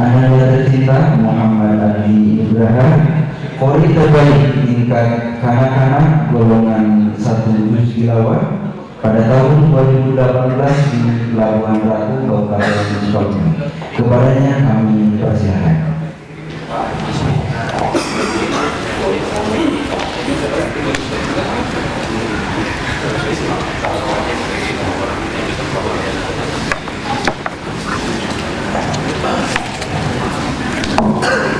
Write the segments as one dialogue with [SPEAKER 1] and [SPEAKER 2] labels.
[SPEAKER 1] Anda tercinta Muhammad Ali Ibrahim Kori terbaik tingkat kanak-kanak golongan satu juz tilawah pada tahun 2018 di Labuan Ratu Kabupaten Sukabumi. Kepadanya kami persilahkan.
[SPEAKER 2] Yang Thank you.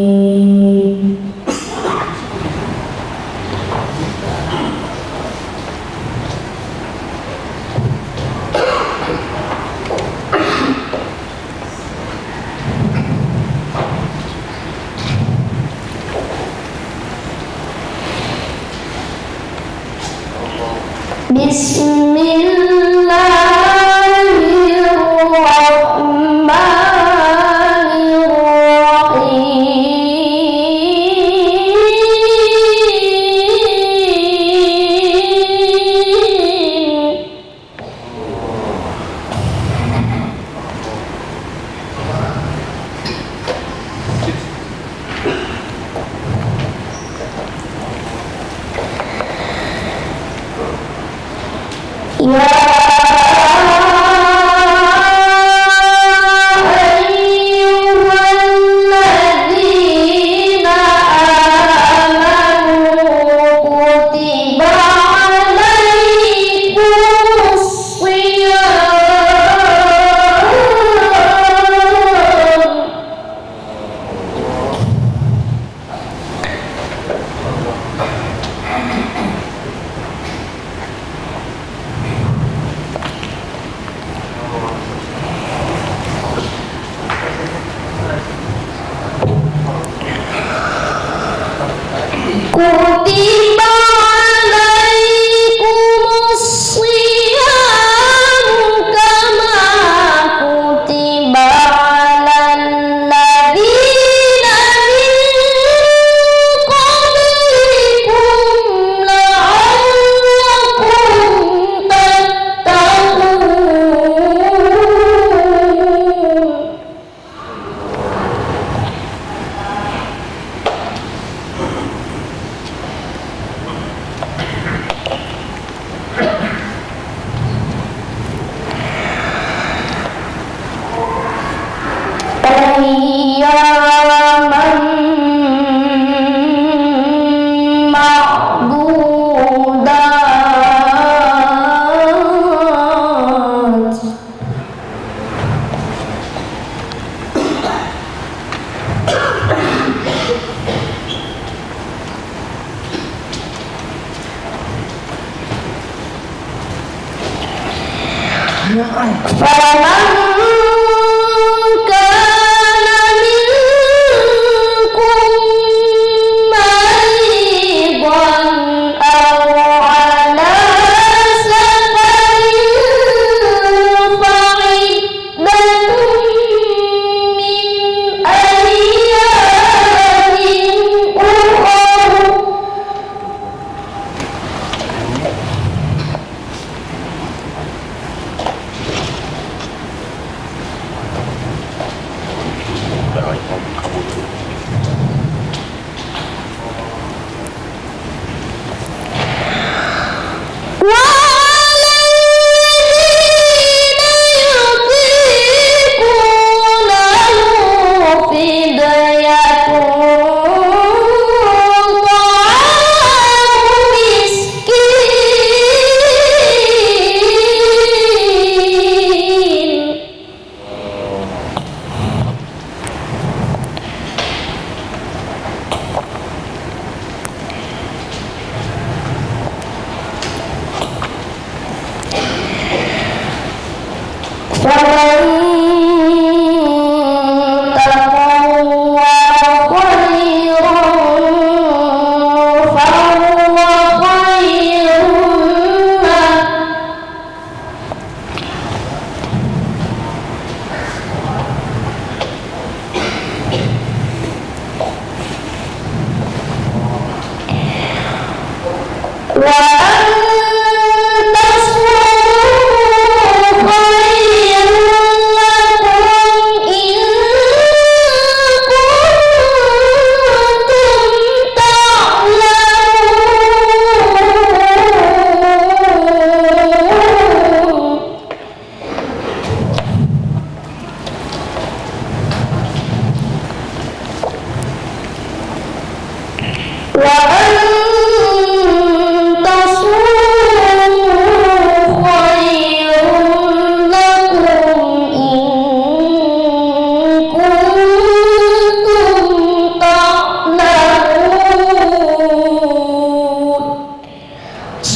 [SPEAKER 3] Wow!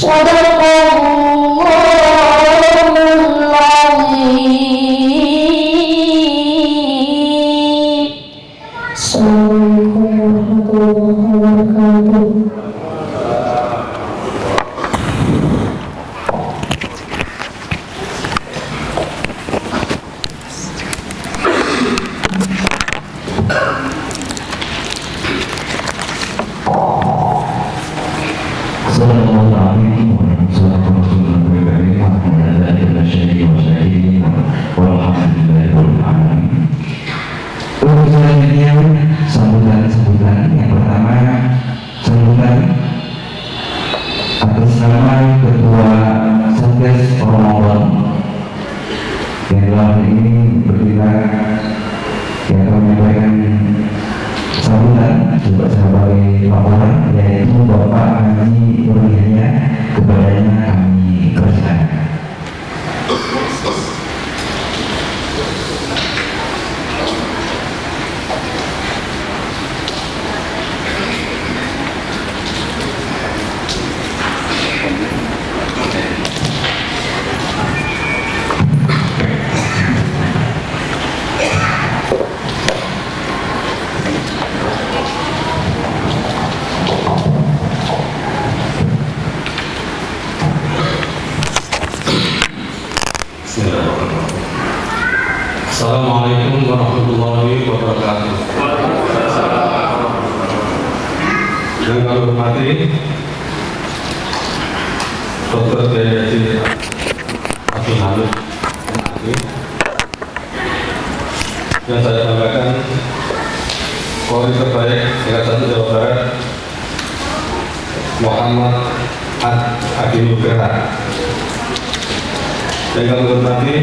[SPEAKER 1] Shoulder Yang kami
[SPEAKER 4] hormati Dr. Kiai Abdul Hamid MAG. yang saya sampaikan Polri terbaik tingkat satu Jawa Barat Muhammad Ad Adi Nugraha yang kami hormati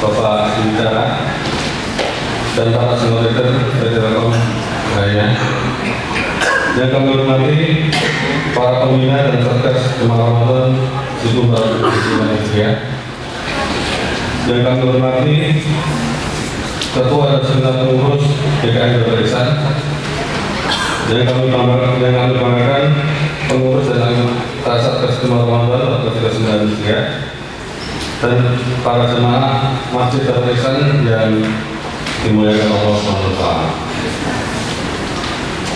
[SPEAKER 4] Bapak Bicara dan para simulator dari Telkom lainnya yang kami hormati para pembina dan satgas Ramadan Situ Barat Indonesia yang kami hormati Ketua dan Sekretaris Pengurus DKM Barisan. Yang kami yang kami banggakan pengurus dan anggota satgas Ramadan atau 393 dan para jemaah Masjid Darul Ihsan yang dimuliakan Allah SWT.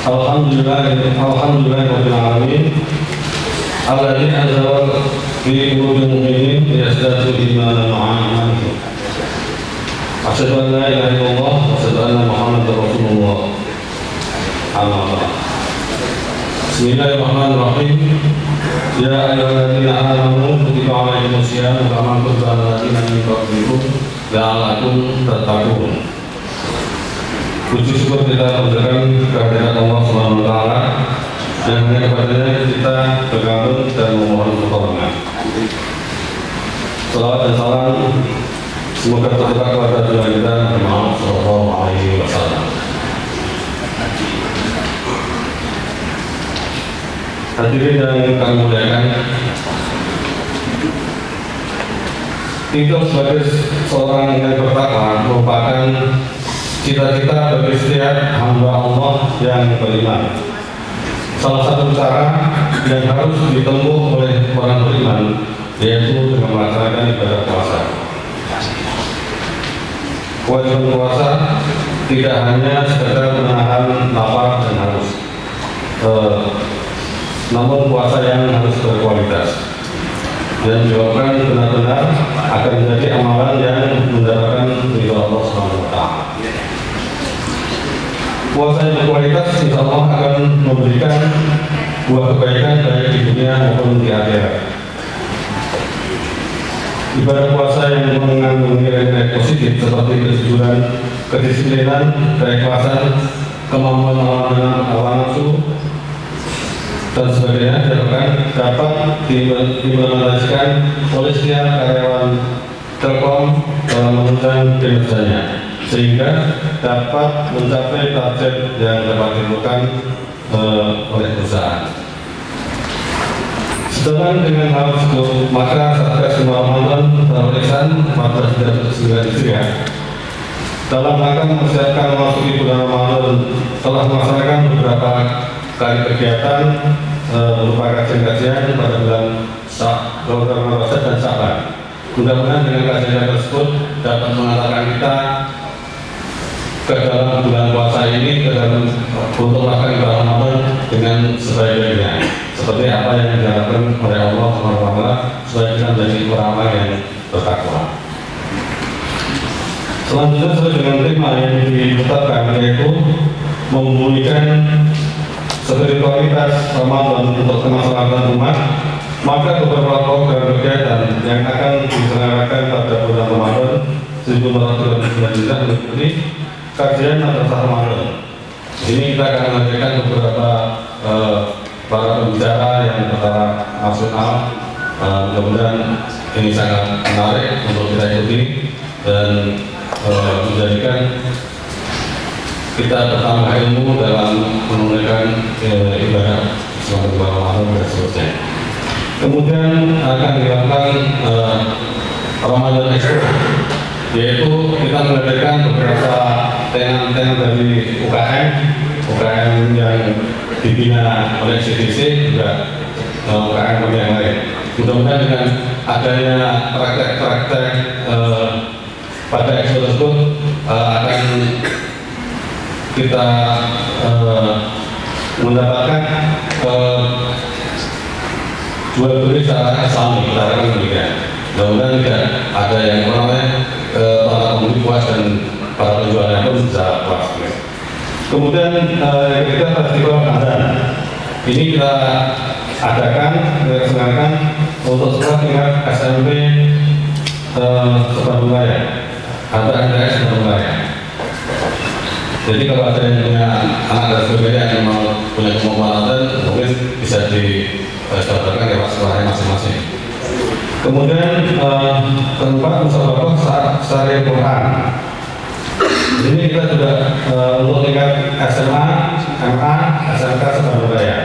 [SPEAKER 4] Alhamdulillah, Alhamdulillah Rabbil Alladhi anzal fi qulubil mu'minin yazdadu imanan ma'a imanihim. Asyhadu an la ilaha illallah wa asyhadu anna Muhammadar Rasulullah. Ba'd. Bismillahirrahmanirrahim. Ya ayyuhalladzina amanu kutiba alaikumus syiyam kama kutiba alal ladzina min qablikum la'allakum tattaqun. Puji syukur kita panjatkan kehadirat Allah Subhanahu wa taala dan hanya kepadanya kita bergantung dan memohon pertolongan. Salawat dan salam semoga tercurah kepada Tuhan kita Muhammad Sallallahu Alaihi Wasallam. Hadirin yang kami muliakan, hidup sebagai seorang yang bertakwa merupakan cita-cita setiap hamba Allah yang beriman. Salah satu cara yang harus ditempuh oleh orang beriman yaitu dengan melaksanakan ibadah puasa. Kewajiban puasa tidak hanya sekedar menahan lapar dan haus, eh, namun puasa yang harus berkualitas dan jawaban benar-benar akan menjadi amalan yang mendapatkan ridho Allah Subhanahu wa taala. Puasa yang berkualitas insya Allah akan memberikan buah kebaikan baik di dunia maupun di akhirat. Ibadah puasa yang mengandung nilai-nilai positif seperti kejujuran, kedisiplinan, keikhlasan, kemampuan melawan nafsu, dan sebagainya diharapkan dapat diimplementasikan oleh setiap karyawan Telkom dalam menunjang kinerjanya sehingga dapat mencapai target yang dapat ditentukan eh, oleh perusahaan. Sedangkan dengan hal tersebut, maka Satgas Darul Ihsan 1439 Hijriah dalam rangka mempersiapkan memasuki bulan Ramadan telah melaksanakan beberapa kali kegiatan e, berupa kajian-kajian pada bulan Ramadan dan Syaban. Mudah-mudahan dengan kajian tersebut dapat mengantarkan kita ke dalam bulan puasa ini ke dalam untuk melakukan ibadah Ramadan dengan sebaik-baiknya seperti apa yang diharapkan oleh Allah SWT supaya kita menjadi orang yang bertakwa. Selanjutnya sesuai dengan tema yang ditetapkan yaitu memulihkan spiritualitas Ramadan untuk kemaslahatan umat maka beberapa program kegiatan yang akan diselenggarakan pada bulan Ramadan 1439 meliputi kajian madrasah Ramadan. Ini kita akan menghadirkan beberapa eh, para pembicara yang pertama nasional, eh, mudah-mudahan ini sangat menarik untuk kita ikuti dan eh, menjadikan kita bertambah ilmu dalam menunaikan eh, ibadah selama bulan Ramadan dan seterusnya. Kemudian akan dilakukan eh, Ramadan Expo, yaitu kita menghadirkan beberapa tenan-tenan dari UKM, UKM yang dibina oleh CDC juga eh, UKM yang lain. Mudah-mudahan dengan adanya praktek-praktek eh, pada expo tersebut eh, akan kita eh, mendapatkan eh, jual beli secara islami, kita harapkan demikian. Mudah-mudahan tidak ada yang namanya eh, para pembeli puas dan para penjualnya pun bisa puas. Kemudian eh, ketiga festival Ramadan. Ini kita adakan, kita selenggarakan untuk sekolah tingkat SMP eh, Sebandung Raya atau MTS Sebandung Raya. Jadi kalau ada yang punya anak dan sebagainya yang mau punya kemampuan Ramadan, mungkin bisa didaftarkan lewat sekolahnya masing-masing. Kemudian eh, keempat musabaqah sa- syariah Quran. Ini kita sudah eh, untuk tingkat SMA, MA, SMK Sebandung Raya.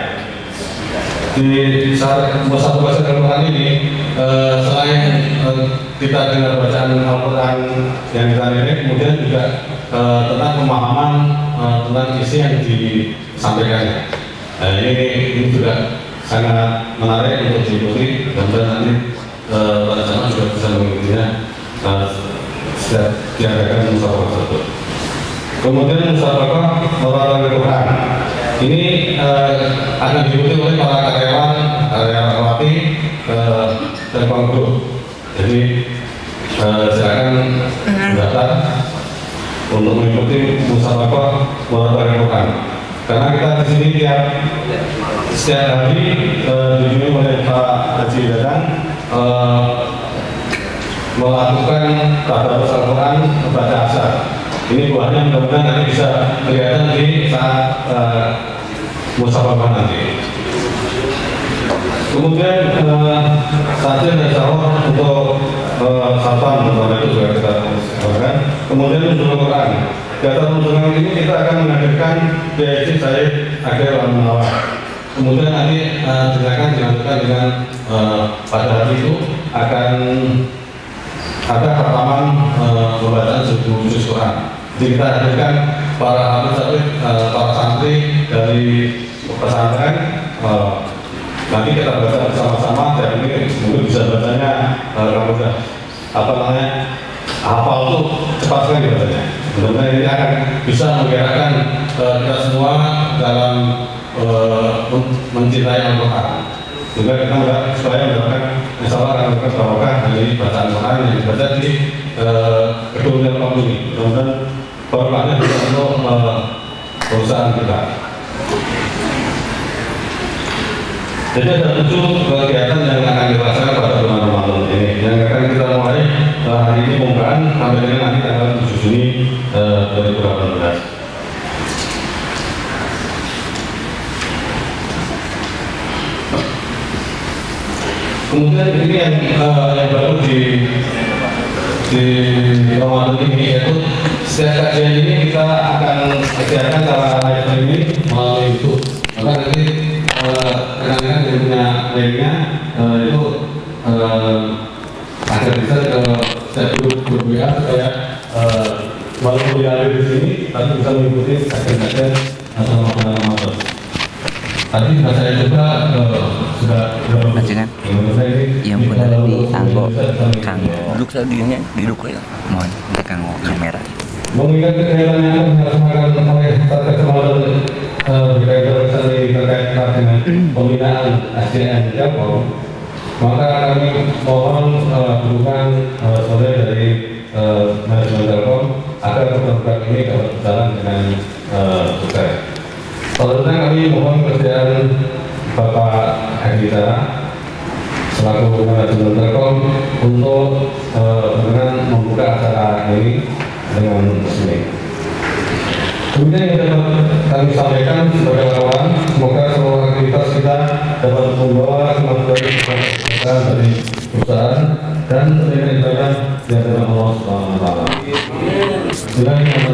[SPEAKER 4] Di saat musabaqah syariah Quran ini eh, selain eh, kita dengar bacaan Al-Quran yang kita lirik, kemudian juga eh, tentang pemahaman eh, tentang isi yang disampaikannya. Nah, ini, ini juga sangat menarik untuk diikuti dan nanti eh, pada zaman juga bisa mengikutinya eh, setiap diadakan musabaqah tersebut. Kemudian musabaqah olahraga Quran. Ini eh, akan diikuti oleh para karyawan, pelatih eh, Telkom Group. Jadi eh, silakan mendaftar untuk mengikuti musabaqah olahraga Quran. Karena kita di sini tiap setiap hari dibimbing oleh Pak Haji Dadang eh, melakukan tata Al-Quran baca asar. Ini buahnya mudah-mudahan nanti bisa kelihatan di saat uh, nanti. Kemudian uh, saja dan sahur untuk uh, satpam itu juga kita lakukan. Kemudian untuk Quran. Data undangan ini kita akan menghadirkan PhD saya akhir Al-Munawar. Kemudian nanti uh, silakan dilanjutkan dengan uh, pada hari itu akan ada pertamaan uh, pembacaan suku khusus Quran. Jadi kita hadirkan para hafiz uh, para santri dari pesantren uh, nanti kita baca bersama-sama dan ini mungkin bisa bacanya uh, sudah apa namanya hafal tuh cepat sekali bacanya. Mudah-mudahan ini akan bisa menggerakkan uh, kita semua dalam uh, men- mencintai Al-Quran. Juga kita mudah supaya mendapatkan insya Allah akan mendapatkan barokah dari bacaan Quran yang dibaca di uh, gedung Telkom ini. Mudah-mudahan barokahnya bisa untuk uh, perusahaan kita. Jadi ada tujuh kegiatan yang akan dilaksanakan pada bulan Ramadan ini. Yang akan kita mulai hari ini pembukaan sampai dengan nanti tanggal 7 Juni uh, 2018. Kemudian ini yang, uh, yang baru di di Ramadan ini yaitu setiap kajian ini kita akan kerjakan secara live streaming melalui YouTube. Maka nanti rekan-rekan yang punya linknya uh, itu uh, bisa ke setiap grup grup WA supaya walaupun dia ada di sini tapi bisa mengikuti kajian-kajian selama bulan Ramadan. Tadi sudah saya coba uh, sudah ini
[SPEAKER 2] yang pun ada di
[SPEAKER 4] kita
[SPEAKER 2] kanggo duduk saya dirinya duduk ya? Mohon kita kanggo kamera.
[SPEAKER 4] Mengingat kegiatan yang akan dilaksanakan oleh Satgas Ramadan eh, berkaitan dengan terkait dengan pembinaan SDM Telkom, maka kami mohon eh, dukungan eh, saudara dari eh, manajemen Telkom agar program ini dapat berjalan dengan eh, sukses. Selanjutnya kami mohon kerjaan Bapak Hadi Tara selaku manajemen Telkom untuk eh, dengan membuka acara ini dengan resmi. Kemudian yang dapat kami sampaikan sebagai kawan, semoga seluruh aktivitas kita dapat membawa kemajuan kita dari perusahaan dan terima ibadah di hadapan Allah Subhanahu wa taala. Silakan yang ada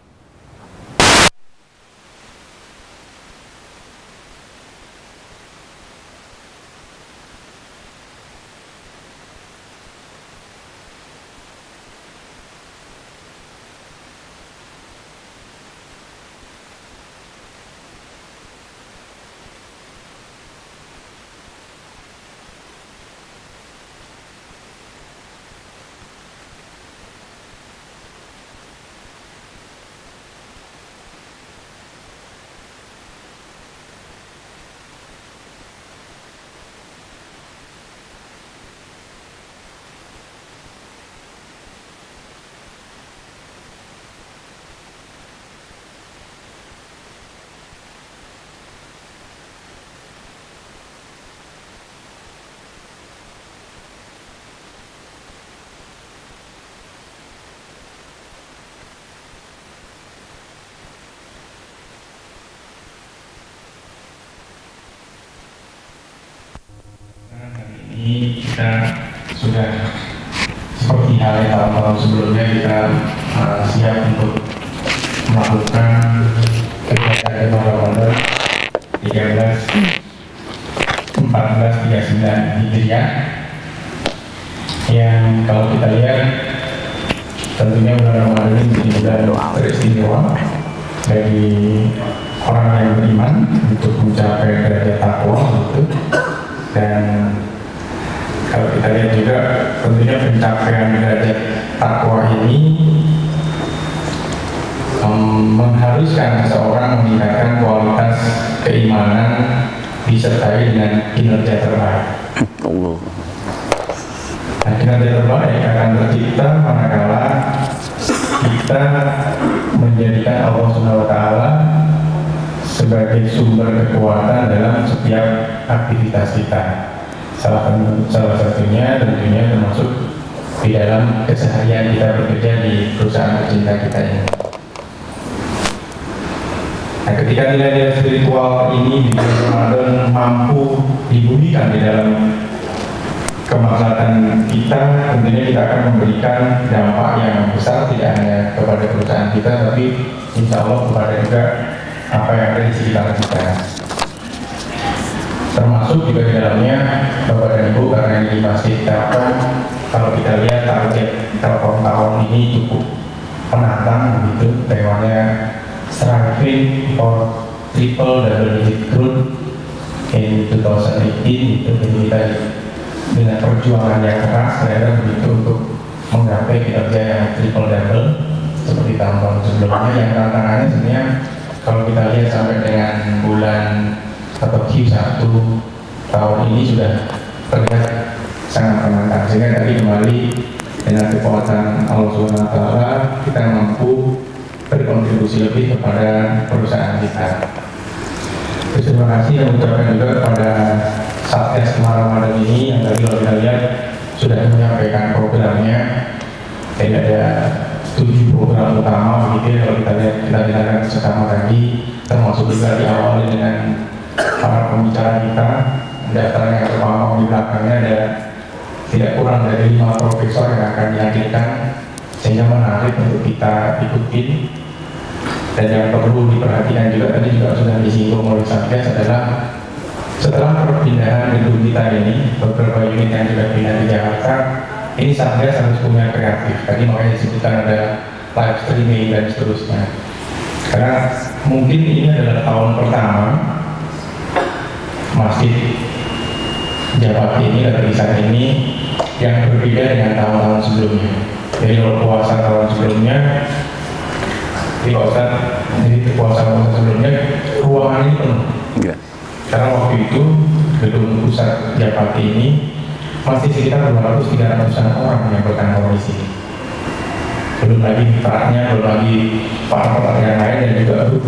[SPEAKER 5] Ini kita sudah seperti halnya tahun-tahun sebelumnya kita uh, siap untuk melakukan kegiatan Ramadan 13 1439 Hijriah. Yang kalau kita lihat tentunya bulan Ramadan ini menjadi bulan teristimewa bagi orang yang beriman untuk mencapai derajat takwa gitu. Dan kalau kita lihat juga tentunya pencapaian derajat takwa ini um, mengharuskan seseorang meningkatkan kualitas keimanan disertai dengan kinerja terbaik.
[SPEAKER 2] Allah.
[SPEAKER 5] Nah, kinerja terbaik akan tercipta manakala kita menjadikan Allah Subhanahu wa taala sebagai sumber kekuatan dalam setiap aktivitas kita. Salah, salah satunya tentunya termasuk di dalam keseharian kita bekerja di perusahaan tercinta kita ini. Nah, ketika nilai-nilai spiritual ini di bulan Ramadan mampu dibunyikan di dalam kemaslahatan kita, tentunya kita akan memberikan dampak yang besar tidak hanya kepada perusahaan kita, tapi insya Allah kepada juga apa yang ada di sekitar kita. Termasuk juga di dalamnya Bapak dan Ibu karena ini masih Telkom, kalau kita lihat target Telkom tahun ini cukup menantang gitu, temanya striving for triple double digit growth in 2018 itu kita dengan perjuangan yang keras ternyata begitu untuk menggapai kinerja yang triple double seperti tahun-tahun sebelumnya. Yang tantangannya sebenarnya kalau kita lihat sampai dengan bulan atau Q1 tahun ini sudah terlihat sangat menantang sehingga tadi kembali dengan kekuatan Allah taala kita mampu berkontribusi lebih kepada perusahaan kita. Terima kasih yang ucapkan juga kepada Satgas Ramadan ini yang tadi kalau kita lihat sudah menyampaikan programnya jadi ada tujuh program utama begitu ya kalau kita lihat kita dengarkan sekarang tadi termasuk juga diawali dengan para pembicara kita daftarnya terpampang di belakangnya ada tidak kurang dari lima profesor yang akan dihadirkan. Sehingga menarik untuk kita ikutin dan yang perlu diperhatikan juga tadi juga sudah disinggung oleh Satgas adalah setelah perpindahan gedung kita ini beberapa unit yang sudah pindah di Jakarta ini Satgas harus punya kreatif. Tadi makanya disebutkan ada live streaming dan seterusnya. Karena mungkin ini adalah tahun pertama masjid Jabati ini atau Lisan ini yang berbeda dengan tahun-tahun sebelumnya. Jadi kalau puasa tahun sebelumnya di kawasan jadi puasa puasa sebelumnya ruangan ini penuh.
[SPEAKER 2] Iya.
[SPEAKER 5] karena waktu itu gedung pusat Japati ini masih sekitar 200-300an orang yang berkantor di sini. Belum lagi mitra-nya, belum lagi para yang lain dan juga grup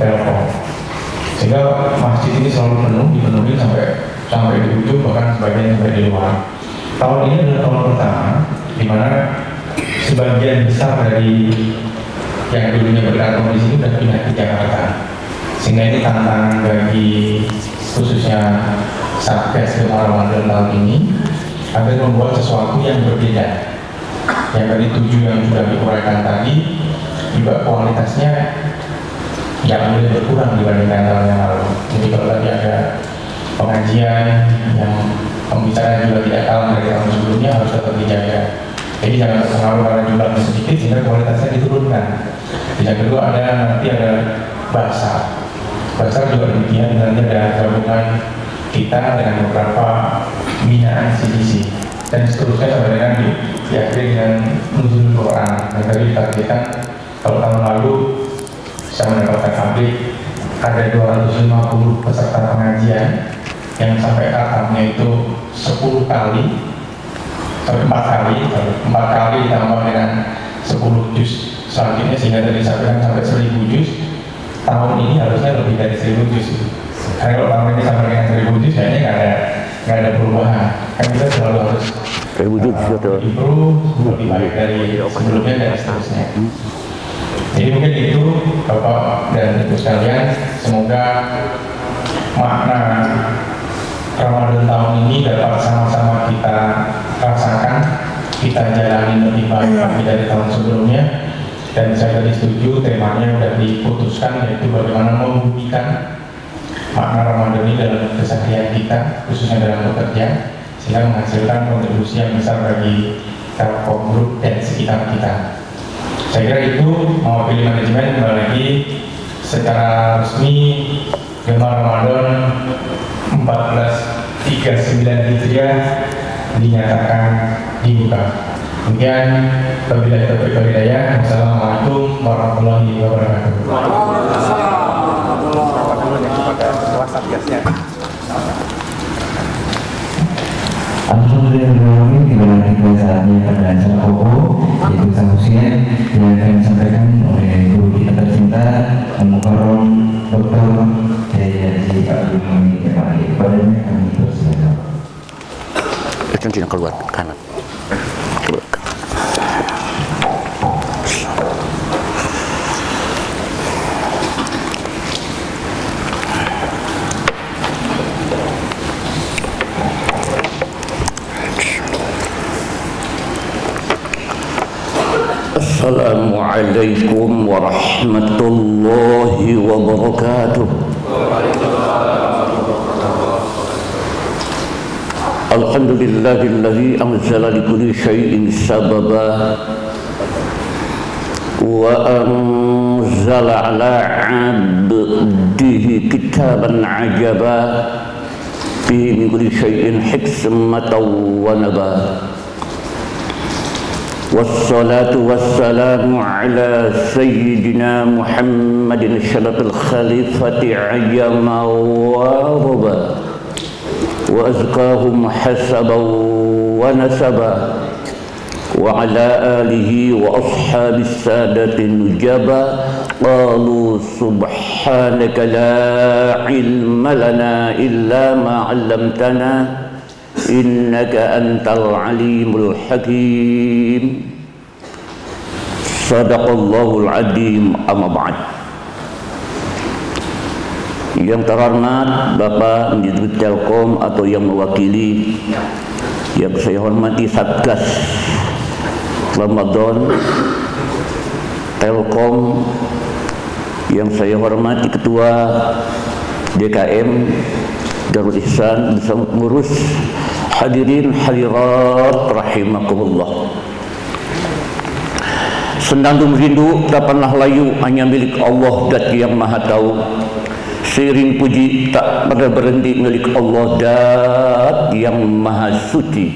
[SPEAKER 5] Telkom sehingga masjid ini selalu penuh, dipenuhi sampai sampai di ujung bahkan sebagian sampai di luar. Tahun ini adalah tahun pertama di mana sebagian besar dari yang dulunya berkantor di sini sudah pindah ke Jakarta. Sehingga ini tantangan bagi khususnya Satgas Gemar Ramadan tahun ini agar membuat sesuatu yang berbeda. Yang tadi tujuh yang sudah diuraikan tadi juga kualitasnya jangan boleh berkurang dibandingkan tahun yang lalu jadi kalau tadi ada pengajian yang pembicaraan juga tidak kalah dari tahun sebelumnya harus tetap dijaga. Jadi jangan terpengaruh karena jumlahnya sedikit sehingga kualitasnya diturunkan. Yang kedua ada nanti ada bahasa bahasa juga demikian nanti ada gabungan kita dengan beberapa binaan CDC dan seterusnya sampai dengan di, diakhiri dengan nuzul Quran dan tadi ditargetkan kalau tahun lalu saya mendapatkan update. Ada 250 peserta pengajian yang sampai katamnya itu 10 kali atau 4 kali 4 kali ditambah dengan 10 juz selanjutnya sehingga tadi disampaikan sampai 1000 juz tahun ini harusnya lebih dari 1000 juz karena kalau tahun ini sampai dengan 1000 juz kayaknya nggak ada nggak ada perubahan. Kan kita selalu harus
[SPEAKER 6] Terwujud
[SPEAKER 5] uh,
[SPEAKER 6] betul.
[SPEAKER 5] improve lebih baik dari sebelumnya dan seterusnya jadi mungkin itu Bapak dan Ibu sekalian semoga makna Ramadan tahun ini dapat sama-sama kita rasakan kita jalani lebih baik lagi dari tahun sebelumnya. Dan saya tadi setuju temanya sudah diputuskan yaitu bagaimana membuktikan makna Ramadan ini dalam keseharian kita khususnya dalam bekerja sehingga menghasilkan kontribusi yang besar bagi Telkom Group dan sekitar kita saya kira itu mewakili manajemen kembali lagi secara resmi Gemar Ramadan 1439 Hijriah dinyatakan dibuka. Kemudian wabillahi taufiq wal hidayah. Wassalamualaikum warahmatullahi wabarakatuh.
[SPEAKER 1] Alhamdulillah kita kita saatnya pada acara pokok yaitu sausian yang akan disampaikan oleh guru kita tercinta Al-Mukarram Dr. Jaya Haji Abdul Muhammad Kemali padanya kami
[SPEAKER 6] Itu tidak keluar kanan. السلام عليكم ورحمة الله وبركاته. الحمد لله الذي أنزل لكل شيء سببا وأنزل على عبده كتابا عجبا. فيه من كل شيء حكمة ونبا. والصلاة والسلام على سيدنا محمد شرف الخليفة عيما وربا وأزكاهم حسبا ونسبا وعلى آله وأصحاب السادة النجبا قالوا سبحانك لا علم لنا إلا ما علمتنا. إنك أنت العليم الحكيم صدق الله العظيم أما بعد yang terhormat Bapak Dirut Telkom atau yang mewakili yang saya hormati Satgas Ramadan Telkom yang saya hormati Ketua DKM Darul Ihsan bersama pengurus hadirin hadirat rahimakumullah. Senandung rindu dapatlah layu hanya milik Allah dat yang maha tahu. Seiring puji tak pernah berhenti milik Allah dat yang maha suci.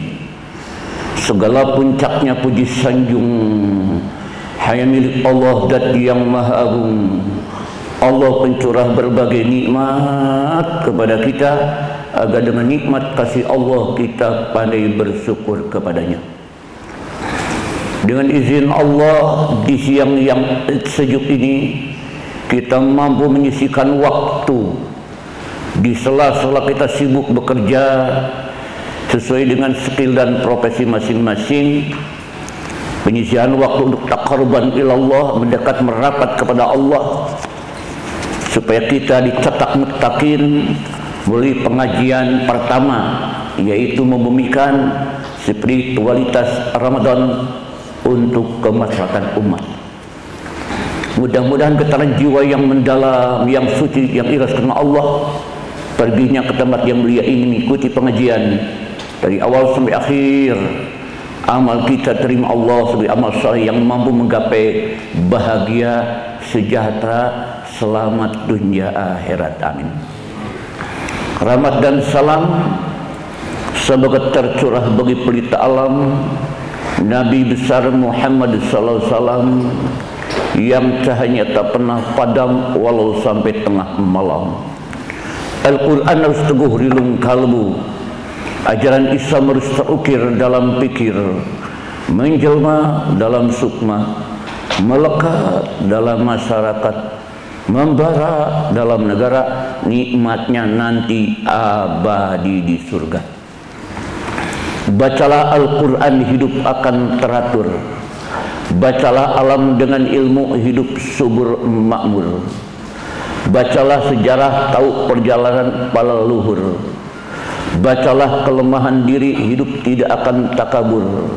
[SPEAKER 6] Segala puncaknya puji sanjung Hanya milik Allah dat yang maha agung. Allah pencurah berbagai nikmat kepada kita agar dengan nikmat kasih Allah kita pandai bersyukur kepadanya. Dengan izin Allah di siang yang sejuk ini kita mampu menyisikan waktu di sela-sela kita sibuk bekerja sesuai dengan skill dan profesi masing-masing penyisian waktu untuk takarban ilallah mendekat merapat kepada Allah supaya kita dicetak mutakin melalui pengajian pertama yaitu membumikan spiritualitas Ramadan untuk kemaslahatan umat. Mudah-mudahan getaran jiwa yang mendalam, yang suci, yang ikhlas karena Allah perginya ke tempat yang mulia ini mengikuti pengajian dari awal sampai akhir. Amal kita terima Allah sebagai amal saleh yang mampu menggapai bahagia sejahtera selamat dunia akhirat. Amin rahmat dan salam. Sebagai tercurah bagi pelita alam. Nabi besar Muhammad sallallahu alaihi wasallam yang cahayanya tak pernah padam walau sampai tengah malam. Al-Quran harus teguh rilung kalbu. Ajaran Islam harus terukir dalam pikir Menjelma dalam sukma. Melekat dalam masyarakat. Membara dalam negara Nikmatnya nanti abadi di surga Bacalah Al-Quran hidup akan teratur Bacalah alam dengan ilmu hidup subur makmur Bacalah sejarah tahu perjalanan para luhur. Bacalah kelemahan diri hidup tidak akan takabur.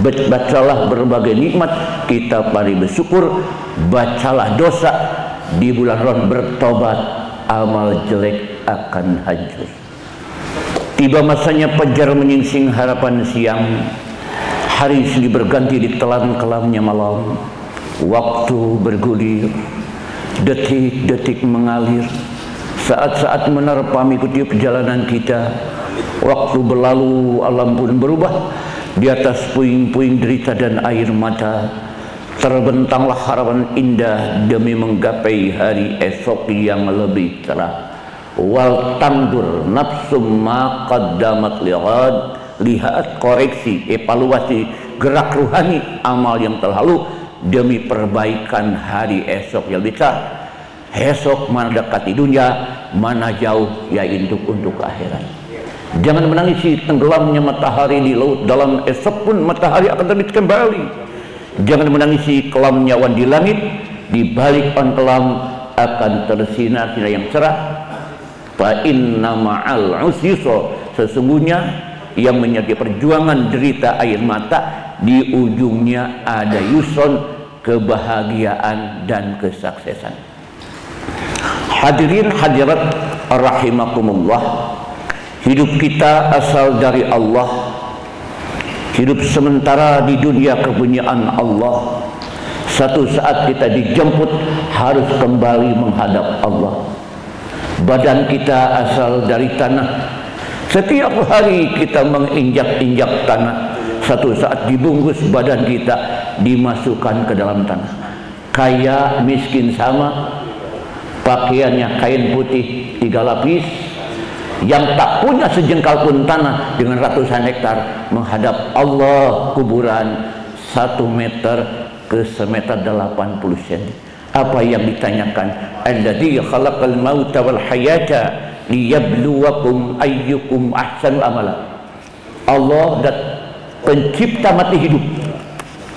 [SPEAKER 6] Bacalah berbagai nikmat kita pari bersyukur. Bacalah dosa di bulan Ron bertobat amal jelek akan hancur. Tiba masanya fajar menyingsing harapan siang. Hari silih berganti di telan kelamnya malam. Waktu bergulir detik-detik mengalir saat-saat menerpa mengikuti perjalanan kita waktu berlalu alam pun berubah di atas puing-puing derita dan air mata terbentanglah harapan indah demi menggapai hari esok yang lebih cerah. Wal tangdur nafsu ma qaddamat lihat koreksi evaluasi gerak ruhani amal yang terlalu demi perbaikan hari esok yang besar esok mana dekat di dunia mana jauh ya untuk untuk akhirat. Jangan menangisi tenggelamnya matahari di laut dalam esok pun matahari akan terbit kembali jangan menangisi kelamnya wan di langit di balik on kelam akan tersinar sinar yang cerah fa inna ma'al usyusra sesungguhnya yang menyertai perjuangan derita air mata di ujungnya ada yuson kebahagiaan dan kesuksesan. Hadirin hadirat rahimakumullah. Hidup kita asal dari Allah. Hidup sementara di dunia kepunyaan Allah. Satu saat kita dijemput harus kembali menghadap Allah. Badan kita asal dari tanah. Setiap hari kita menginjak-injak tanah. Satu saat dibungkus badan kita dimasukkan ke dalam tanah kaya miskin sama pakaiannya kain putih tiga lapis yang tak punya sejengkal pun tanah dengan ratusan hektar menghadap Allah kuburan satu meter ke semeter delapan puluh cm apa yang ditanyakan? Alladzi khalaqal mauta wal hayata liyabluwakum ayyukum ahsanu amala. Allah dan pencipta mati hidup.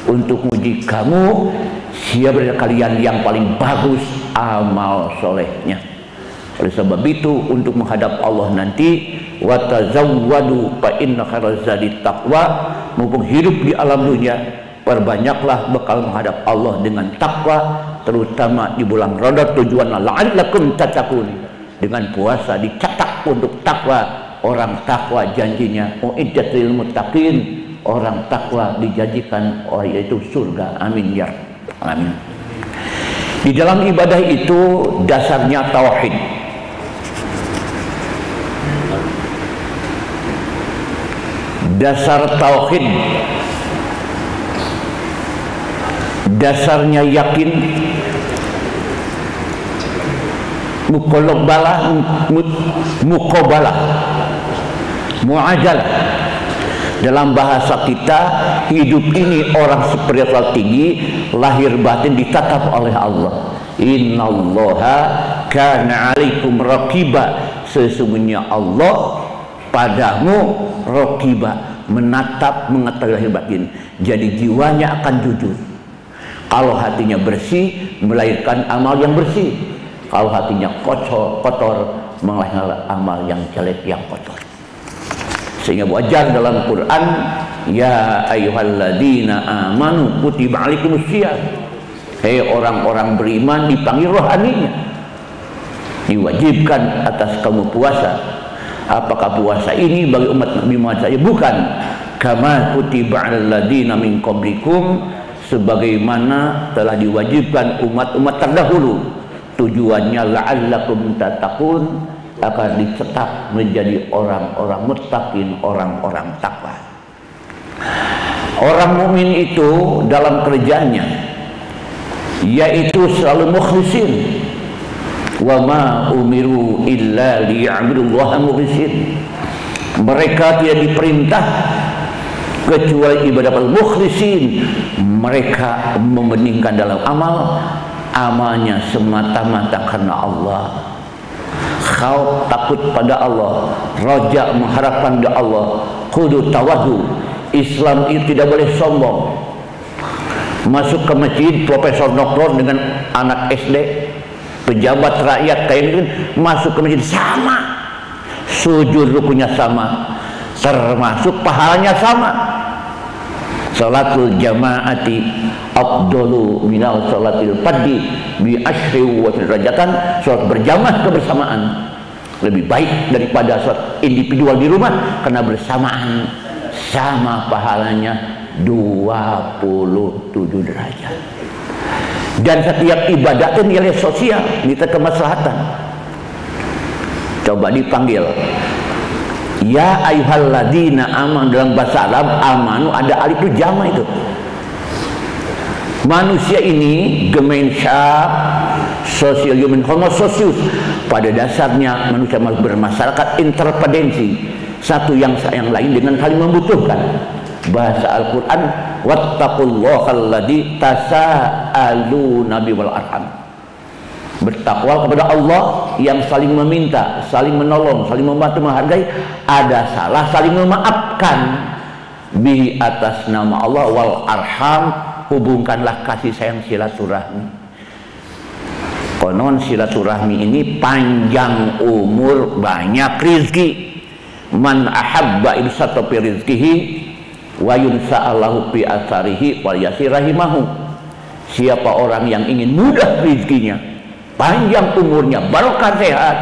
[SPEAKER 6] Untuk uji kamu siapa dari kalian yang paling bagus amal solehnya oleh sebab itu untuk menghadap Allah nanti watazawwadu fa inna khairazadi taqwa mumpung hidup di alam dunia perbanyaklah bekal menghadap Allah dengan takwa terutama di bulan Ramadan. Tujuan la'allakum tatakun dengan puasa dicatat untuk takwa orang takwa janjinya uiddatul muttaqin orang takwa dijanjikan oh yaitu surga. Amin ya amin. Di dalam ibadah itu dasarnya tauhid dasar tauhid. Dasarnya yakin. Mukolobala mukobala muajalah dalam bahasa kita hidup ini orang spiritual tinggi lahir batin ditatap oleh Allah. Innallaha kana alaikum raqiba. Sesungguhnya Allah padamu raqiba menatap mengetahui lahir batin jadi jiwanya akan jujur kalau hatinya bersih melahirkan amal yang bersih kalau hatinya kotor, kotor mengalami amal yang jelek yang kotor. Sehingga wajar dalam Quran, ya ayyuhalladzina amanu kutiba alaikumus syiyam. Hei orang-orang beriman dipanggil rohaninya. Diwajibkan atas kamu puasa. Apakah puasa ini bagi umat Nabi Muhammad saja? Bukan. Kama kutiba alladzina min qablikum sebagaimana telah diwajibkan umat-umat terdahulu tujuannya la'allakum tattaqun akan dicetak menjadi orang-orang muttaqin, orang-orang takwa. Orang mukmin itu dalam kerjanya yaitu selalu mukhlisin wa ma umiru illa liya'budullaha mukhlisin mereka tidak diperintah kecuali ibadah mukhlisin. Mereka membeningkan dalam amal amalnya semata-mata karena Allah. Kau takut pada Allah. Roja mengharapkan pada Allah. Kudu tawadu. Islam itu tidak boleh sombong. Masuk ke masjid profesor doktor dengan anak SD pejabat rakyat kayak masuk ke masjid sama. Sujud rukunya sama. Termasuk pahalanya sama. Salatul jamaati afdalu minal salatil fadhi bi asyri wa derajatan salat berjamaah kebersamaan. Lebih baik daripada salat individual di rumah karena bersamaan. Sama pahalanya 27 derajat dan setiap ibadah itu nilai sosial kita kemaslahatan coba dipanggil Ya ayyuhalladzina aman dalam bahasa Arab amanu ada alif itu jama itu. Manusia ini gemensya sosial human homo socius pada dasarnya manusia bermasyarakat interdependensi satu yang yang lain dengan saling membutuhkan. Bahasa Al-Qur'an wattaqullaha alladzi tasaaluna wal arham bertakwa kepada Allah yang saling meminta, saling menolong, saling membantu, menghargai, ada salah saling memaafkan bi atas nama Allah wal arham hubungkanlah kasih sayang silaturahmi. Konon silaturahmi ini panjang umur, banyak rizki. Man ahabba ibsata rizkihi wa yunsa'allahu fi asarihi wal yasirahimahu. Siapa orang yang ingin mudah rizkinya, panjang umurnya, barokah sehat,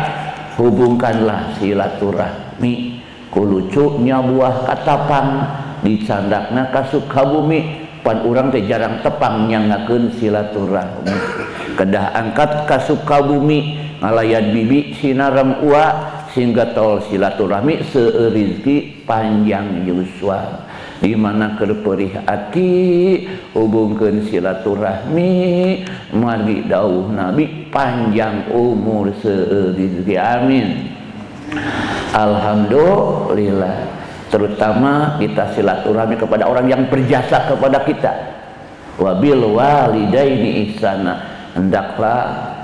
[SPEAKER 6] hubungkanlah silaturahmi. Kulucuknya buah katapang, dicandakna ka Sukabumi, pan urang teh jarang tepang nyangakeun silaturahmi. Kedah angkat ka Sukabumi, ngalayan bibi sinaram ua sehingga tol silaturahmi seurizki panjang yuswa di mana kerperih hati hubungkan silaturahmi margi dauh nabi panjang umur seurizki amin. Alhamdulillah terutama kita silaturahmi kepada orang yang berjasa kepada kita. Wabil walidaini ihsana hendaklah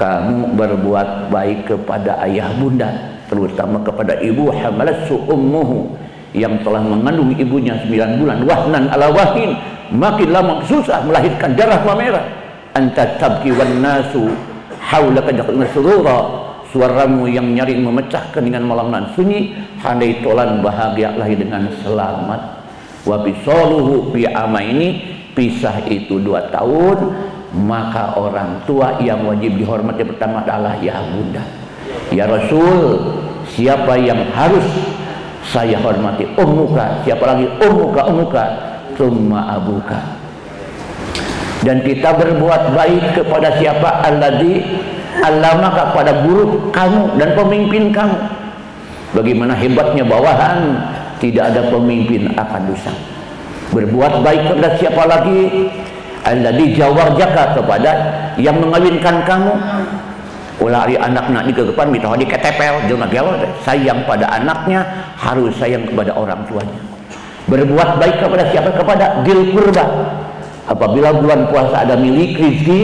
[SPEAKER 6] kamu berbuat baik kepada ayah bunda terutama kepada ibu hamalat ummuhu yang telah mengandung ibunya 9 bulan wahnan ala wahin. Makin lama susah melahirkan darah merah anta tabki wan nasu haulaka surura suaramu yang nyaring memecahkan dengan malam nan sunyi. Handai tolan bahagia lahir dengan selamat. Wa bisaluhu fi ini pisah itu dua tahun maka orang tua yang wajib dihormati pertama adalah ya bunda. Ya Rasul siapa yang harus saya hormati ummuka. Siapa lagi? Ummuka ummuka. Summa abuka. Dan kita berbuat baik kepada siapa? Alladzi allamaka kepada guru kamu dan pemimpin kamu. Bagaimana hebatnya bawahan? Tidak ada pemimpin akan dosa. Berbuat baik kepada siapa lagi? Alladzi jawarjaka kepada yang mengawinkan kamu ulah ari anak nak di kegepan minta di ketepel jeung gawe sayang pada anaknya harus sayang kepada orang tuanya. Berbuat baik kepada siapa? Kepada dil kurba apabila bulan puasa ada milik rezeki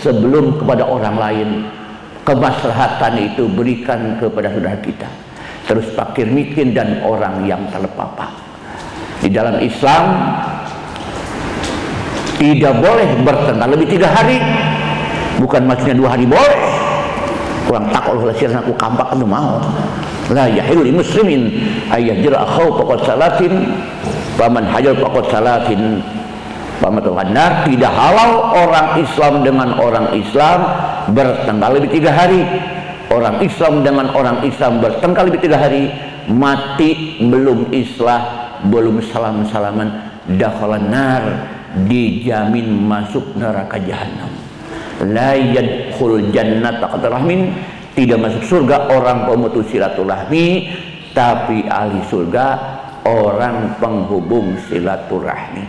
[SPEAKER 6] sebelum kepada orang lain. Kemaslahatan itu berikan kepada saudara kita. Terus fakir miskin dan orang yang terpapar. Di dalam Islam tidak boleh bertengkar. Lebih tiga hari bukan maksudnya dua hari boleh kurang takut lah sirna aku kampak anu mau. La yahillu li muslimin ayyajra akhaw faqad salatin paman hajar faqad salatin. Paman benar tidak halal orang Islam dengan orang Islam bertengkar lebih tiga hari. Orang Islam dengan orang Islam bertengkar lebih tiga hari mati belum islah belum salam-salaman dakhalan nar dijamin masuk neraka jahanam la yadkhul jannata rahmin. Tidak masuk surga orang pemutus silaturahmi tapi ahli surga orang penghubung silaturahmi.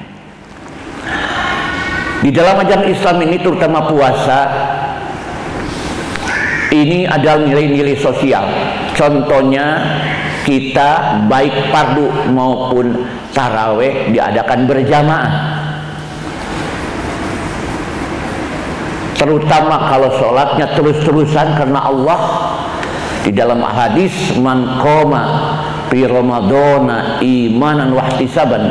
[SPEAKER 6] Di dalam ajaran Islam ini terutama puasa ini adalah nilai-nilai sosial. Contohnya kita baik fardu maupun taraweh diadakan berjamaah terutama kalau sholatnya terus-terusan karena Allah. Di dalam hadis man koma fi ramadana imanan wahtisaban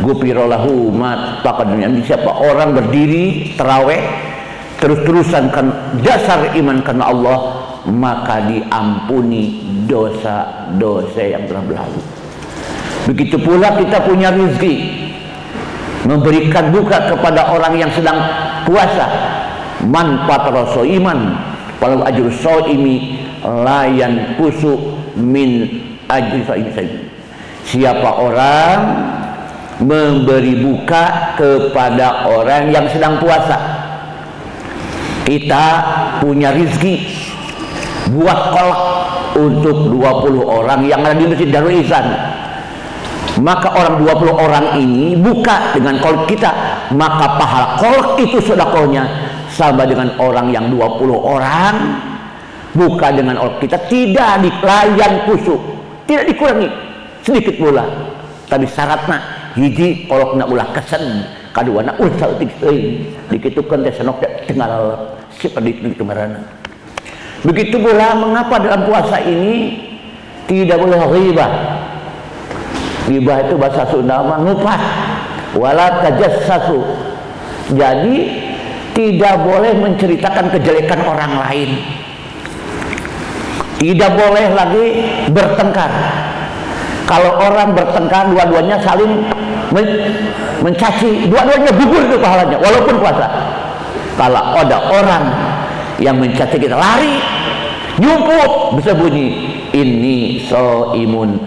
[SPEAKER 6] gufira lahu ma taqaddama. Siapa orang berdiri terawih terus-terusan kan dasar iman karena Allah maka diampuni dosa-dosa yang telah berlalu. Begitu pula kita punya rezeki memberikan buka kepada orang yang sedang puasa man patroso iman walau ajur soimi layan kusu min ajri soimi siapa orang memberi buka kepada orang yang sedang puasa kita punya rizki. Buat kolak untuk 20 orang yang ada di Masjid Darul Ihsan. Maka orang 20 orang ini buka dengan kolak kita. Maka pahala kolak itu sodakohnya sama dengan orang yang 20 orang. Buka dengan orang kita. Tidak dikelayan kusuk. Tidak dikurangi. Sedikit pula. Tapi syaratnya hiji nak ulah kesen. Kedua nak ulah sautik dikitukan teh senok tinggal seperti itu kemarin begitu pula mengapa dalam puasa ini tidak boleh riba? Riba itu bahasa Sunda ngupat wala tajassasu. Jadi tidak boleh menceritakan kejelekan orang lain. Tidak boleh lagi bertengkar. Kalau orang bertengkar dua-duanya saling men mencaci. Dua-duanya gugur itu pahalanya walaupun puasa. Kalau ada orang yang mencaci kita lari nyumput bisa bunyi ini so imun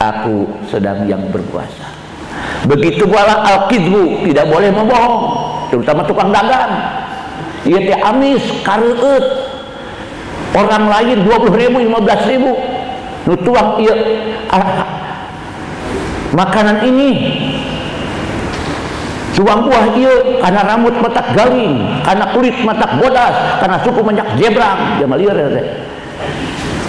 [SPEAKER 6] aku sedang yang berpuasa. Begitu pula al-kidbu tidak boleh membohong terutama tukang dagang. Ia teh amis kareut. Orang lain 20 ribu 15 ribu. Nutuang ia ah, makanan ini. Tuang buah iya. Karena rambut matak galing karena kulit matak bodas karena suku banyak jebrang jamal liar ya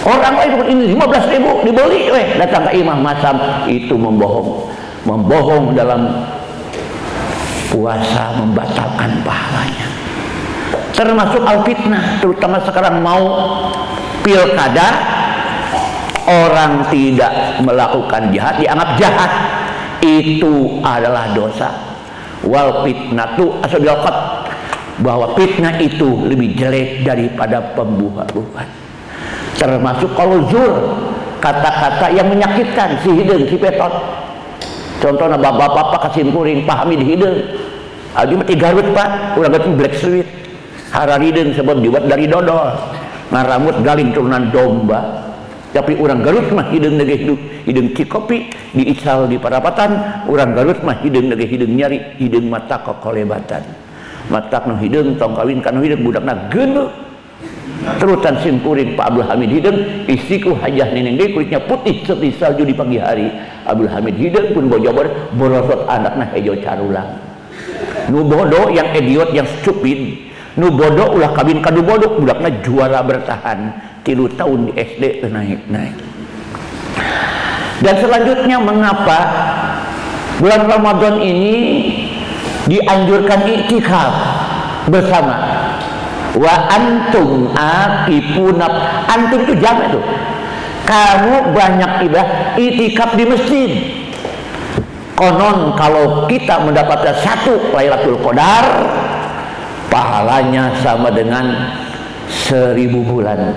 [SPEAKER 6] orang lain ini 15 ribu dibeli weh. Datang ke imam masam itu membohong. Membohong dalam puasa membatalkan pahalanya. Termasuk al-fitnah terutama sekarang mau pilkada orang tidak melakukan jahat dianggap jahat. Itu adalah dosa. Wal fitnatu asadiqat bahwa fitnah itu lebih jelek daripada pembuat-buat termasuk kalau zur kata-kata yang menyakitkan si hidung si petot contohnya bapak-bapak kasimpuring pahami di hidung Adi mati garut pak. Udah gak black sweet. Hararideng sebab dibuat dari dodol. Ngaramut galing turunan domba. Tapi orang Garut mah hidung nege hidup. Hidung cikopi diical di parapatan. Orang Garut mah hidung nege hidung nyari. Hidung mata kokolebatan. Mata no hidung tong kawin kan hidung budak na genu terutan simpuring Pak Abdul Hamid Hideng. Istriku hajah neneng dia kulitnya putih seperti salju di pagi hari. Abdul Hamid Hideng pun bojobar borosot anaknya hejo carulang nu bodoh yang idiot yang stupid. Nu bodoh ulah kawin kadu bodoh budaknya juara bertahan. Tilu tahun di SD naik naik dan selanjutnya mengapa bulan Ramadan ini dianjurkan iktikaf bersama wa antum akipunab antum itu jamak itu kamu banyak ibadah itikaf di masjid. Konon kalau kita mendapatkan satu Lailatul Qadar pahalanya sama dengan seribu bulan.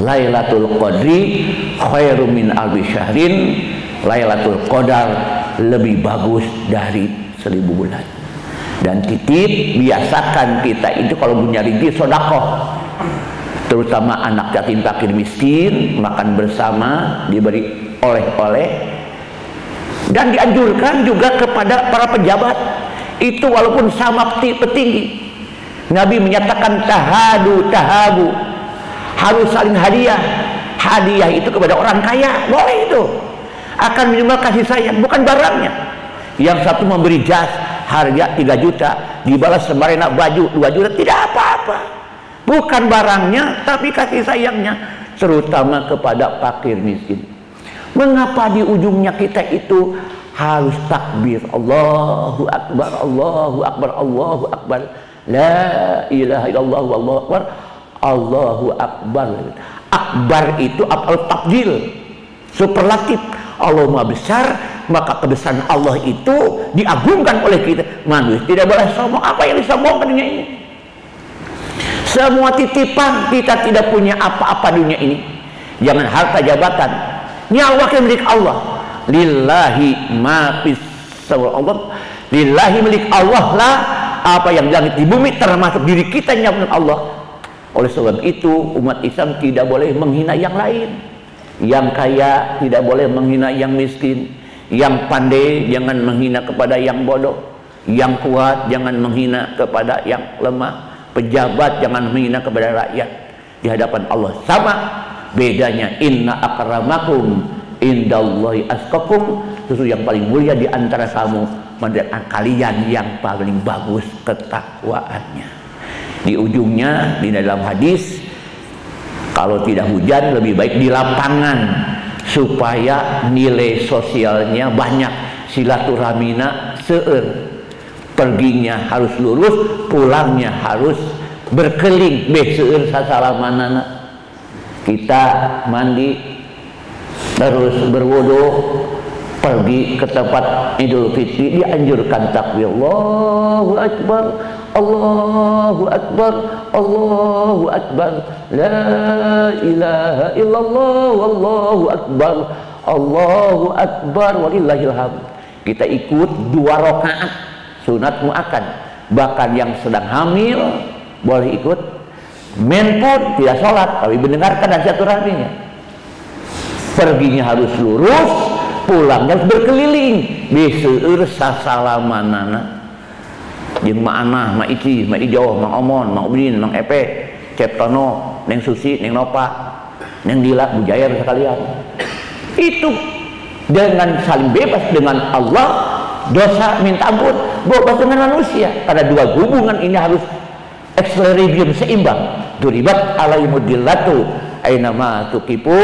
[SPEAKER 6] Lailatul Qadri khairum min alfi syahrin. Lailatul Qadar lebih bagus dari seribu bulan dan titip biasakan kita itu kalau punya rezeki sodakoh. Terutama anak yatim fakir miskin makan bersama diberi oleh-oleh. Dan dianjurkan juga kepada para pejabat. Itu walaupun sama petinggi. Nabi menyatakan tahadu tahabu. Harus saling hadiah. Hadiah itu kepada orang kaya. Boleh itu. Akan minimal kasih sayang bukan barangnya. Yang satu memberi jas harga 3 juta dibalas semarena baju 2 juta tidak apa-apa. Bukan barangnya tapi kasih sayangnya terutama kepada fakir miskin. Mengapa di ujungnya kita itu harus takbir? Allahu Akbar Allahu Akbar Allahu Akbar. La ilaha illallah Allahu Akbar Allahu Akbar. Akbar itu apal takjil superlatif. Allah maha besar maka kebesaran Allah itu diagungkan oleh kita. Manusia tidak boleh sombong. Apa yang disombongkan dunia ini? Semua titipan kita tidak punya apa-apa dunia ini. Jangan harta jabatan. Nyawa yang milik Allah. Lillahi ma fis Allah lillahi milik Allah lah apa yang langit di bumi termasuk diri kita nyawa milik Allah. Oleh sebab itu umat Islam tidak boleh menghina yang lain. Yang kaya tidak boleh menghina yang miskin yang pandai jangan menghina kepada yang bodoh. Yang kuat jangan menghina kepada yang lemah. Pejabat jangan menghina kepada rakyat. Di hadapan Allah sama. Bedanya inna akramakum indallahi askakum sesuatu yang paling mulia di antara kamu. Mendengar kalian yang paling bagus ketakwaannya. Di ujungnya di dalam hadis kalau tidak hujan lebih baik di lapangan supaya nilai sosialnya banyak. Silaturahmina seur perginya harus lurus pulangnya harus berkeling. Be seur sasalamanana. Kita mandi terus berwudu pergi ke tempat Idul Fitri dianjurkan takbir Allahu Akbar Allahu Akbar Allahu Akbar. La ilaha illallah Allahu Akbar. Allahu Akbar Walillahil hamd. Kita ikut dua rakaat sunat muakan bahkan yang sedang hamil boleh ikut. Men pun tidak sholat tapi mendengarkan dan silaturahminya perginya harus lurus pulangnya harus berkeliling. Biseur sasalamanana jeung Ma Anah, Ma Ici, Ma Ijo, Ma Omon, Ma Ubin, Ma Epe, Ceptono, Neng Susi, Neng Nopa, Neng Dila, Bujair sekalian. Itu dengan saling bebas dengan Allah, dosa minta ampun, bebas dengan manusia. Karena dua hubungan ini harus eksilarium seimbang. Duribat alaimudillatu ainama tukipu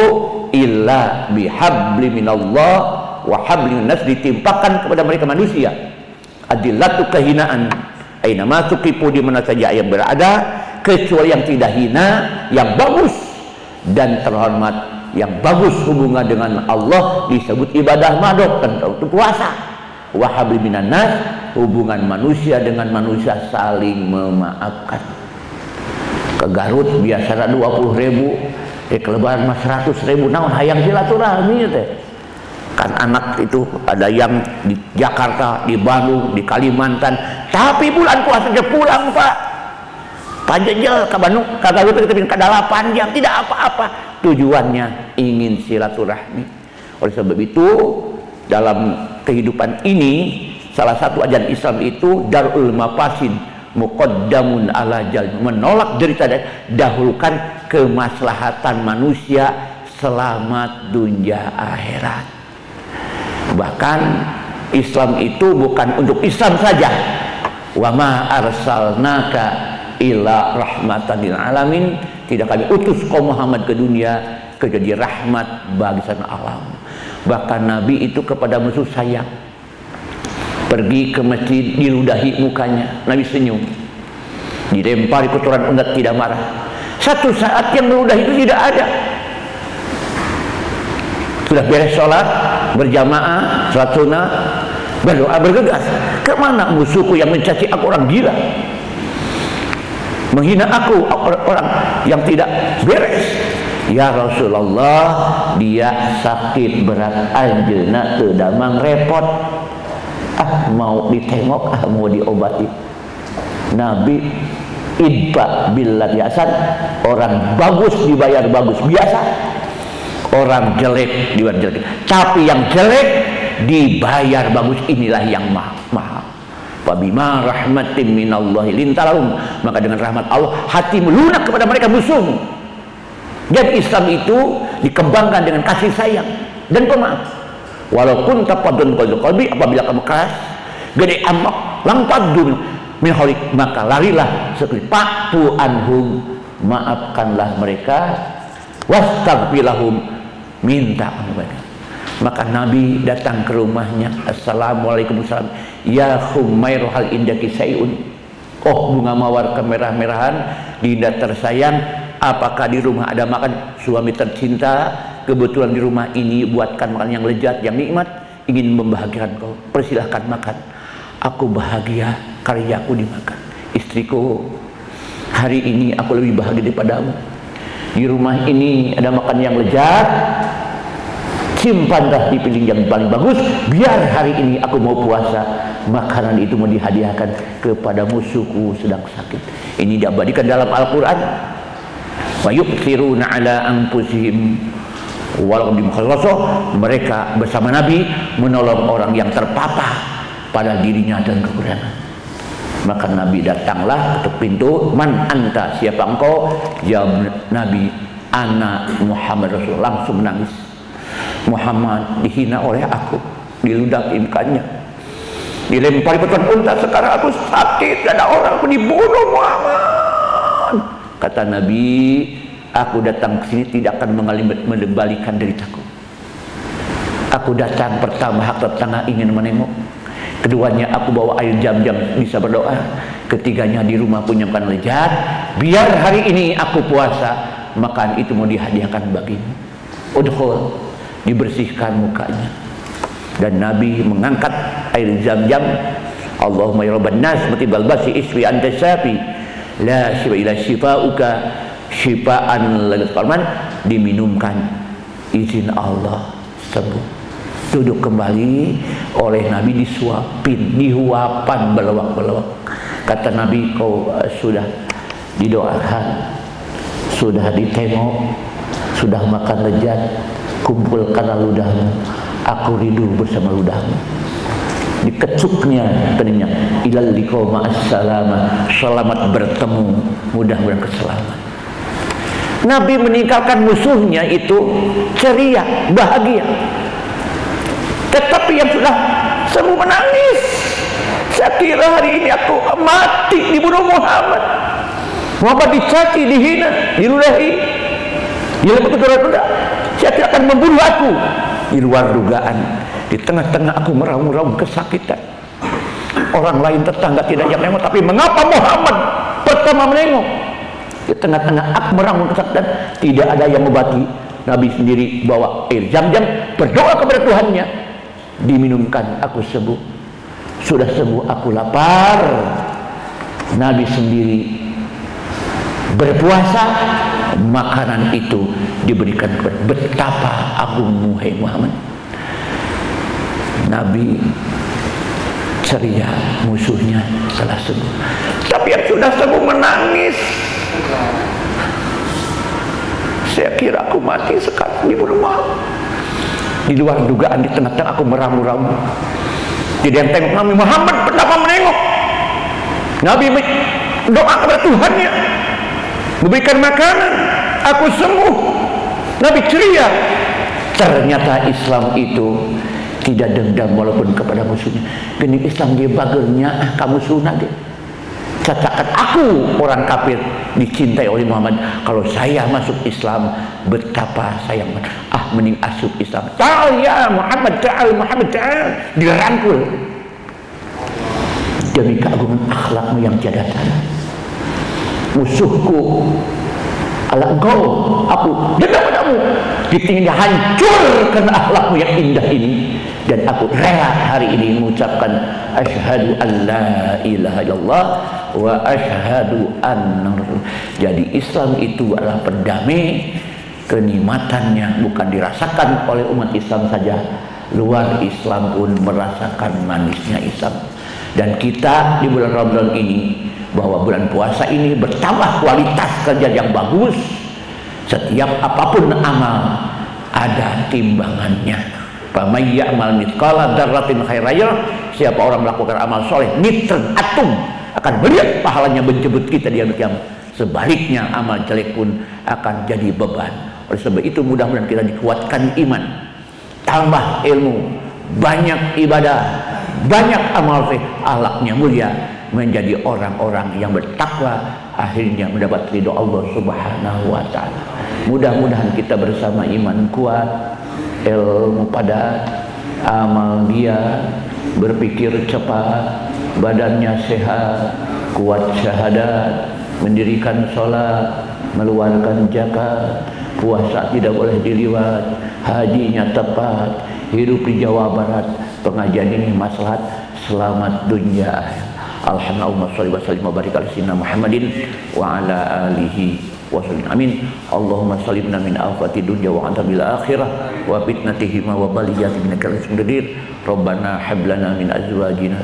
[SPEAKER 6] illa bihabli minallah wa habli nas ditimpakan kepada mereka manusia adillatu kehinaan. Aina masukipu di mana saja yang berada kecuali yang tidak hina yang bagus dan terhormat yang bagus hubungan dengan Allah disebut ibadah madok dan itu puasa wahabli minan nas hubungan manusia dengan manusia saling memaafkan. Ke Garut biasa 20 ribu di kelebaran mas 100 ribu. Naon hayang silaturahmi teh kan anak itu ada yang di Jakarta, di Bandung, di Kalimantan. Tapi bulan puasanya pulang pak. Panjang ke Bandung kagak lupa kita ke dalapan jam tidak apa-apa. Tujuannya ingin silaturahmi. Oleh sebab itu dalam kehidupan ini salah satu ajaran Islam itu darul mafasid muqaddamun ala jal menolak derita dan dahulukan kemaslahatan manusia selamat dunia akhirat bahkan Islam itu bukan untuk Islam saja. Wa ma arsalnaka ila rahmatan lil alamin. Tidak kami utus kaum Muhammad ke dunia kecuali rahmat bagi sana alam. Bahkan Nabi itu kepada musuh sayang pergi ke masjid diludahi mukanya. Nabi senyum. Dilempari kotoran undat tidak marah. Satu saat yang meludahi itu tidak ada sudah beres sholat berjamaah sholat sunnah berdoa bergegas. Ke mana musuhku yang mencaci aku orang gila? Menghina aku orang yang tidak beres. Ya Rasulullah dia sakit berat aja teu damang repot. Ah mau ditengok ah mau diobati. Nabi idba billah yasan orang bagus dibayar bagus biasa orang jelek dibayar jelek. Tapi yang jelek dibayar bagus. Inilah yang mahal mahal Wabima rahmatin minallahi lintalahum. Maka dengan rahmat Allah hati melunak kepada mereka musuh dan Islam itu dikembangkan dengan kasih sayang dan pemaaf. Walaupun tapadun qalbi apabila kamu keras gede amak lang padun min maka larilah. Seperti paktu anhum. Maafkanlah mereka wastagfirlahum minta mereka maka Nabi datang ke rumahnya. Assalamualaikum salam Ya Humair hal indaki sayun. Oh bunga mawar kemerah-merahan Dinda tersayang Apakah di rumah ada makan? Suami tercinta Kebetulan di rumah ini buatkan makan yang lezat Yang nikmat. Ingin membahagiakan kau Persilahkan makan. Aku bahagia karyaku dimakan. Istriku Hari ini aku lebih bahagia daripadamu Di rumah ini ada makan yang lezat. Simpanlah di piring yang paling bagus. Biar hari ini aku mau puasa. Makanan itu mau dihadiahkan kepada musuhku sedang sakit. Ini diabadikan dalam Al-Quran. Wa yuqsiruna ala anfusihim. Walau di mereka bersama Nabi menolong orang yang terpapar pada dirinya dan kekurangan maka Nabi datanglah ketuk pintu man anta? Siapa engkau? Jawab Nabi anak Muhammad Rasul. Langsung menangis. Muhammad dihina oleh aku diludak imkannya dilempari beton unta. Sekarang aku sakit ada orang aku dibunuh Muhammad. Kata Nabi aku datang ke sini tidak akan mengembalikan deritaku. Aku datang pertama hak tetangga ingin menengok keduanya aku bawa air jam-jam bisa berdoa. Ketiganya di rumah punya makan lezat. Biar hari ini aku puasa makan itu mau dihadiahkan bagimu. Udhul dibersihkan mukanya. Dan Nabi mengangkat air zam-zam Allahumma ya rabban nas mati balbasi iswi anta syafi. La syifa ila syifauka. Syifaan lagat qalman diminumkan. Izin Allah sembuh duduk kembali oleh Nabi disuapin dihuapan belawak-belawak. Kata Nabi kau uh, sudah didoakan sudah ditengok sudah makan lezat kumpulkanlah ludahmu aku rindu bersama ludahmu. Dikecuknya keningnya ilal liqau ma'assalama selamat bertemu mudah-mudahan keselamat Nabi meninggalkan musuhnya itu ceria, bahagia. Tetapi yang sudah semua menangis. Saya kira hari ini aku mati dibunuh Muhammad. Muhammad dicaci, dihina, diludahi. Dia lebih tunda Saya tidak akan membunuh aku. Di luar dugaan. Di tengah-tengah aku meraung-raung kesakitan. Orang lain tetangga tidak yang menengok. Tapi mengapa Muhammad pertama menengok? Di tengah-tengah aku meraung kesakitan. Tidak ada yang mengobati. Nabi sendiri bawa air jam-jam. Berdoa kepada Tuhannya. Diminumkan aku sembuh. Sudah sembuh aku lapar. Nabi sendiri berpuasa makanan itu diberikan kepada betapa agungmu hai Muhammad Nabi ceria musuhnya telah sembuh tapi yang sudah sembuh menangis saya kira aku mati sekarang di rumah di luar dugaan di tengah-tengah aku meramu-ramu. Yang tengok Nabi Muhammad betapa menengok. Nabi doa kepada Tuhannya. Memberikan makanan. Aku sembuh. Nabi ceria. Ternyata Islam itu tidak dendam walaupun kepada musuhnya. Gini Islam dia bagelnya ah, kamu sunat dia katakan aku orang kafir dicintai oleh Muhammad. Kalau saya masuk Islam betapa sayang ah mending asup Islam. Ta'al ya Muhammad ta'al Muhammad ta'al dirangkul. Demi keagungan akhlakmu yang jadatan musuhku ala engkau aku dendam padamu. Ditinggalnya hancurkan akhlakmu yang indah ini. Dan aku rela hari ini mengucapkan asyhadu an la ilaha illallah wa asyhadu anna jadi Islam itu adalah perdamai. Kenikmatannya bukan dirasakan oleh umat Islam saja. Luar Islam pun merasakan manisnya Islam dan kita di bulan Ramadan ini bahwa bulan puasa ini bertambah kualitas kerja yang bagus. Setiap apa pun amal ada timbangannya. Faman ya'mal mithqala dzarratin khairan siapa orang melakukan amal soleh mitren atum akan melihat pahalanya menjemput kita di hari kiamat. Sebaliknya amal jelek pun akan jadi beban. Oleh sebab itu mudah-mudahan kita dikuatkan iman. Tambah ilmu banyak ibadah banyak amal fiqh akhlaknya mulia menjadi orang-orang yang bertakwa akhirnya mendapat ridho Allah Subhanahu wa taala. Mudah-mudahan kita bersama iman kuat, ilmu padat, amal dia, berpikir cepat, badannya sehat, kuat syahadat, mendirikan sholat, meluarkan zakat, puasa tidak boleh diliwat, hajinya tepat, hidup di Jawa Barat, pengajian ini maslahat selamat dunia. Alhamdulillah salli wa sallim wa barik ala sayyidina Muhammadin wa ala alihi wa sallim. Amin. Allahumma sallimna min afati dunya wa bil akhirah wa fitnatihima wa baliyati min qadir. Rabbana hab lana min azwajina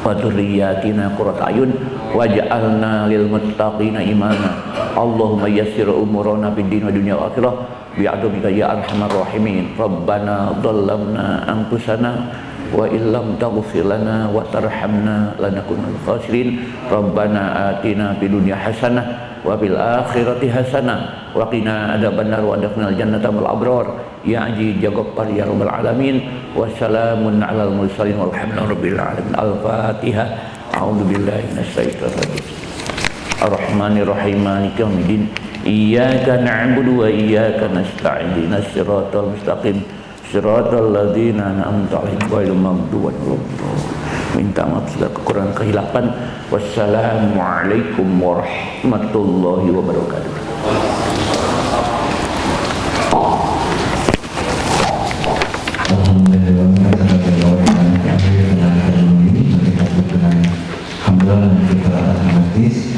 [SPEAKER 6] wa dhurriyyatina qurrata ayun waj'alna lil muttaqina imama. Allahumma yassir umurana fid din wa dunya wa akhirah bi'adabika ya arhamar rahimin. Rabbana dhallamna anfusana wa illam taghfir lana wa tarhamna lanakunal khasirin. Rabbana atina fid dunya hasanah wa fil akhirati hasanah. Wa qina adzabannar wa adkhilnal jannata mal abrar. Ya aji jagoppar ya rabbal alamin. Wassalamun alal mursalin walhamdulillahi rabbil alamin. Al fatihah a'udzu billahi minasyaitonir rajim rahim maliki yaumiddin iyyaka na'budu wa iyyaka nasta'in. Ihdinas siratal mustaqim. Siratal ladzina an'amta 'alaihim ghairil maghdubi 'alaihim Minta maaf segala kekurangan kehilapan. Wassalamualaikum warahmatullahi wabarakatuh.
[SPEAKER 1] Alhamdulillah, Alhamdulillah, Alhamdulillah,